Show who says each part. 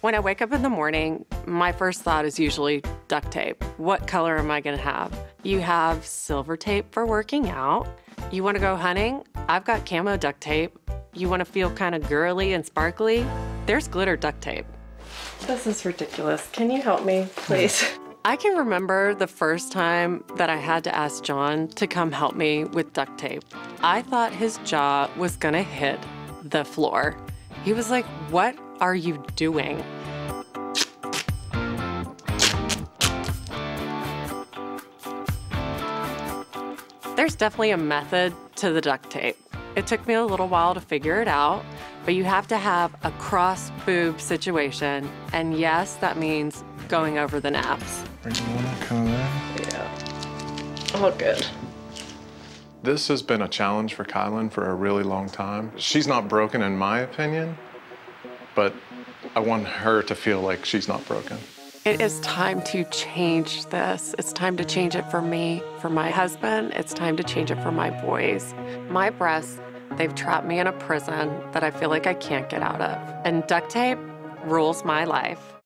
Speaker 1: When I wake up in the morning, my first thought is usually duct tape. What color am I gonna have? You have silver tape for working out. You wanna go hunting? I've got camo duct tape. You wanna feel kind of girly and sparkly? There's glitter duct tape. This is ridiculous. Can you help me, please? I can remember the first time that I had to ask John to come help me with duct tape. I thought his jaw was gonna hit the floor. He was like, What are you doing? There's definitely a method to the duct tape. It took me a little while to figure it out, but you have to have a cross boob situation. And yes, that means going over the naps.
Speaker 2: Bring one color.
Speaker 1: Yeah. All good.
Speaker 3: This has been a challenge for Kailan for a really long time. She's not broken in my opinion, but I want her to feel like she's not broken.
Speaker 1: It is time to change this. It's time to change it for me, for my husband. It's time to change it for my boys. My breasts, they've trapped me in a prison that I feel like I can't get out of. And duct tape rules my life.